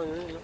어, 여기.